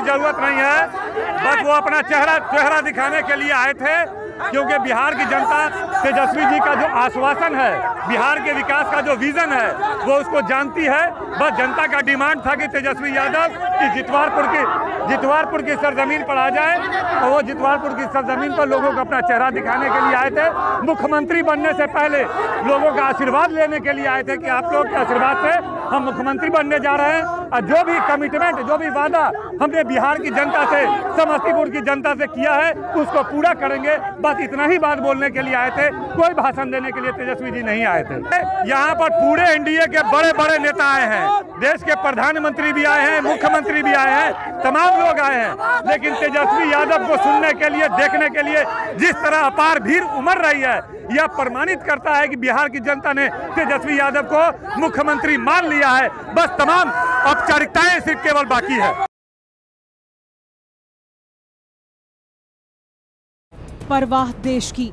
ज़रूरत नहीं है। बस वो अपना चेहरा चेहरा दिखाने के लिए आए थे, क्योंकि बिहार की जनता तेजस्वी जी का जो आश्वासन है, बिहार के विकास का जो विजन है, वो उसको जानती है। बस जनता का डिमांड था कि तेजस्वी यादव की जितवारपुर की जितवारपुर की सरजमीन पर आ जाए। तो वो जितवारपुर की सरजमीन पर लोगों को अपना चेहरा दिखाने के लिए आए थे। मुख्यमंत्री बनने से पहले लोगों का आशीर्वाद लेने के लिए आए थे कि आप लोग के आशीर्वाद से हम मुख्यमंत्री बनने जा रहे हैं। और जो भी कमिटमेंट जो भी वादा हमने बिहार की जनता से, समस्तीपुर की जनता से किया है, उसको पूरा करेंगे। बस इतना ही बात बोलने के लिए आए कोई भाषण देने के लिए तेजस्वी जी नहीं आए थे। यहाँ पर पूरे एनडीए के बड़े बड़े नेता आए हैं। देश के प्रधानमंत्री भी आए हैं, मुख्यमंत्री भी आए हैं, तमाम लोग आए हैं। लेकिन तेजस्वी यादव को सुनने के लिए, देखने के लिए जिस तरह अपार भीड़ उमड़ रही है, यह प्रमाणित करता है कि बिहार की जनता ने तेजस्वी यादव को मुख्यमंत्री मान लिया है। बस तमाम औपचारिकताएँ सिर्फ़ केवल बाकी है। परवाह देश की।